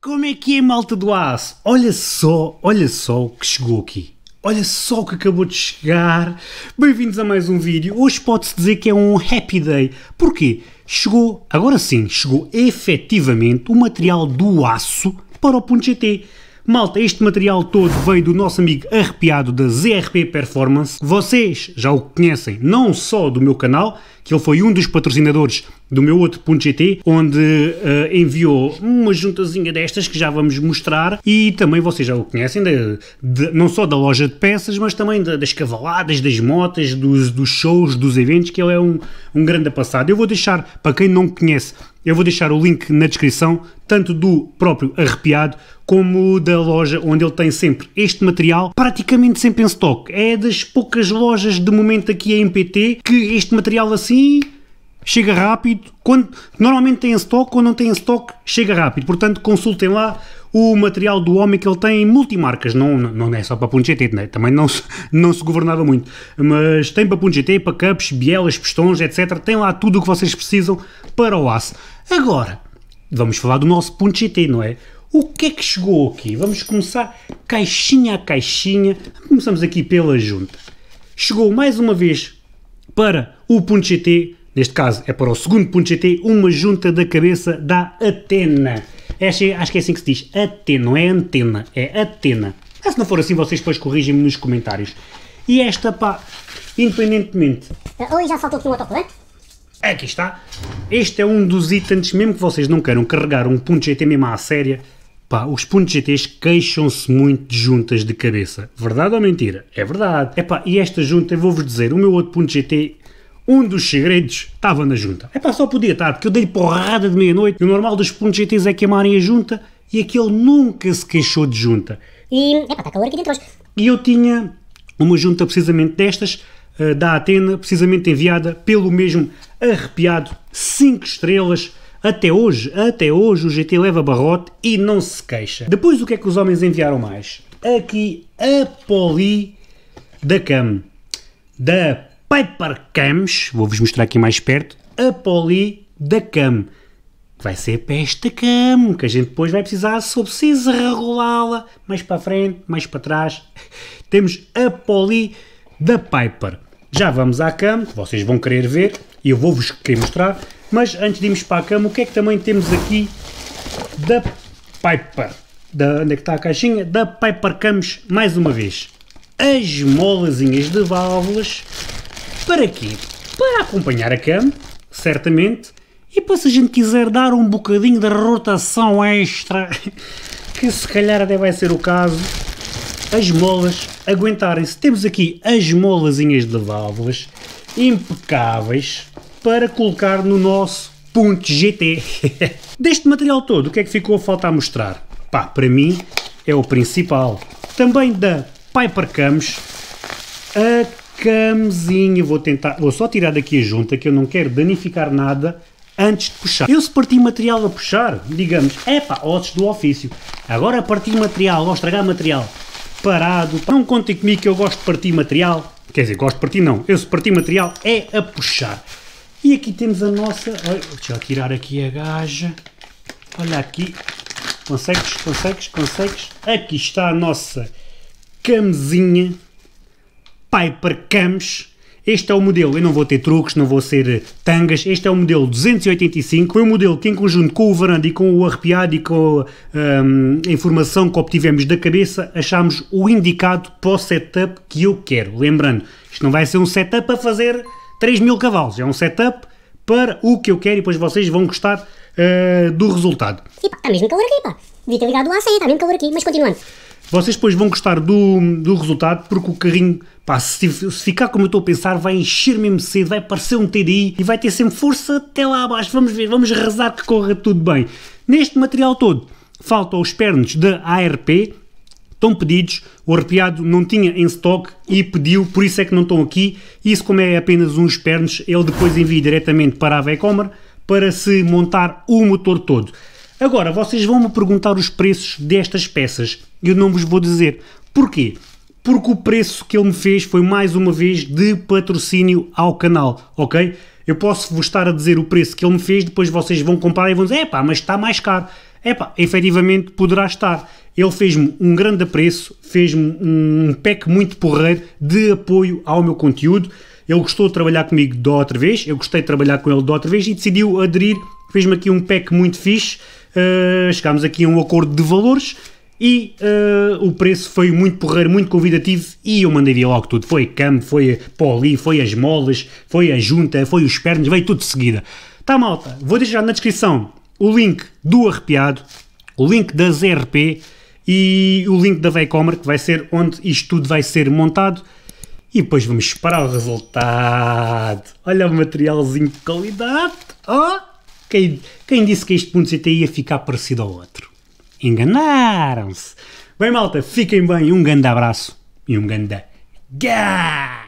Como é que é, malta do aço? Olha só, olha só o que chegou aqui. Olha só o que acabou de chegar. Bem-vindos a mais um vídeo. Hoje pode-se dizer que é um happy day. Porquê? Chegou, agora sim, chegou efetivamente o material do aço para o Punto GT. Malta, este material todo veio do nosso amigo arrepiado da ZRP Performance. Vocês já o conhecem não só do meu canal, que ele foi um dos patrocinadores do meu outro ponto GT, onde uh, enviou uma juntazinha destas que já vamos mostrar e também vocês já o conhecem, de, de, não só da loja de peças, mas também de, das cavaladas, das motas, dos, dos, shows, dos eventos, que ele é um, um grande passado. Eu vou deixar, para quem não conhece, eu vou deixar o link na descrição, tanto do próprio arrepiado como da loja onde ele tem sempre este material, praticamente sempre em stock. É das poucas lojas de momento aqui em PT que este material assim chega rápido. Quando, normalmente tem em stock, quando não tem em stock, chega rápido. Portanto, consultem lá o material do homem que ele tem multimarcas. Não, não é só para ponto GT, né? também não se, não se governava muito. Mas tem para ponto GT, para cups, bielas, pistões, etc. Tem lá tudo o que vocês precisam para o aço. Agora, vamos falar do nosso ponto GT, não é? O que é que chegou aqui? Vamos começar caixinha a caixinha. Começamos aqui pela junta. Chegou mais uma vez para o ponto GT Neste caso é para o segundo ponto GT, uma junta da cabeça da Atena. Esta, é, acho que é assim que se diz, Atena, não é antena, é Atena. Ah, se não for assim, vocês depois corrigem-me nos comentários. E esta, pá, independentemente... Oi, já saltou aqui um autocolante? Aqui está. Este é um dos itens, mesmo que vocês não queiram carregar um ponto GT mesmo à séria, pá, os pontos GTs queixam-se muito de juntas de cabeça. Verdade ou mentira? É verdade. Epá, e esta junta, eu vou-vos dizer, o meu outro ponto GT um dos segredos estava na junta. É pá, só podia estar, porque eu dei-lhe porrada de meia-noite. O normal dos pontos GTs é queimarem a junta e aquele nunca se queixou de junta. E, é pá, está calor aqui dentro hoje. E eu tinha uma junta precisamente destas, uh, da Atena, precisamente enviada pelo mesmo arrepiado, 5 estrelas. Até hoje, até hoje o GT leva barrote e não se queixa. Depois o que é que os homens enviaram mais? Aqui a Poli da Cam, da Piper Cams, vou-vos mostrar aqui mais perto, a Poli da Cam. Vai ser para esta cam, que a gente depois vai precisar, se preciso, regulá-la mais para frente, mais para trás. Temos a Poli da Piper. Já vamos à cam, vocês vão querer ver, e eu vou-vos querer mostrar, mas antes de irmos para a cama, o que é que também temos aqui da Piper? Da, onde é que está a caixinha? Da Piper Cams, mais uma vez. As molazinhas de válvulas para quê? Para acompanhar a cama, certamente, e para se a gente quiser dar um bocadinho de rotação extra, que se calhar até vai ser o caso, as molas aguentarem-se. Temos aqui as molazinhas de válvulas impecáveis para colocar no nosso ponto GT. Deste material todo, o que é que ficou a faltar mostrar? Pá, para mim é o principal. Também da Piper Cams, a camezinha. Vou tentar, vou só tirar daqui a junta que eu não quero danificar nada antes de puxar. Eu se partir material a puxar, digamos, é pá, ossos do ofício. Agora partir material ou estragar material parado, não contem comigo que eu gosto de partir material. Quer dizer, gosto de partir não, eu se partir material é a puxar. E aqui temos a nossa, deixa eu tirar aqui a gaja. Olha aqui, consegues, consegues, consegues. Aqui está a nossa camisinha Piper Cams. Este é o modelo, eu não vou ter truques, não vou ser eh, tangas, este é o modelo 285, foi um modelo que em conjunto com o varanda e com o arrepiado e com um, a informação que obtivemos da cabeça, achámos o indicado para o setup que eu quero. Lembrando, isto não vai ser um setup a fazer 3 mil cavalos, é um setup para o que eu quero e depois vocês vão gostar uh, do resultado. E pá, está mesmo calor aqui, pá. Devia ter ligado o AC, está mesmo calor aqui, mas continuando. Vocês depois vão gostar do, do resultado porque o carrinho, pá, se, se ficar como eu estou a pensar, vai encher mesmo cedo, vai parecer um TDI e vai ter sempre força até lá abaixo. Vamos ver, vamos rezar que corra tudo bem. Neste material todo, faltam os pernos da ARP, estão pedidos, o arrepiado não tinha em stock e pediu, por isso é que não estão aqui. Isso como é apenas uns pernos, ele depois envia diretamente para a Vecomer para se montar o motor todo. Agora, vocês vão me perguntar os preços destas peças. Eu não vos vou dizer. Porquê? Porque o preço que ele me fez foi mais uma vez de patrocínio ao canal, ok? Eu posso vos estar a dizer o preço que ele me fez, depois vocês vão comprar e vão dizer, é pá, mas está mais caro. epá, efetivamente poderá estar. Ele fez-me um grande apreço, fez-me um pack muito porreiro de apoio ao meu conteúdo. Ele gostou de trabalhar comigo de outra vez, eu gostei de trabalhar com ele de outra vez e decidiu aderir. Fez-me aqui um pack muito fixe. Uh, chegámos aqui a um acordo de valores e uh, o preço foi muito porreiro, muito convidativo e eu mandei vir logo tudo. Foi cam, foi poli, foi as molas, foi a junta, foi os pernas, veio tudo de seguida. Tá malta, vou deixar na descrição o link do arrepiado, o link da ZRP e o link da Veicomer, que vai ser onde isto tudo vai ser montado. E depois vamos esperar o resultado. Olha o materialzinho de qualidade. Oh, quem, quem disse que este ponto CT ia ficar parecido ao outro? Enganaram-se. Bem, malta, fiquem bem. Um grande abraço e um grande gás.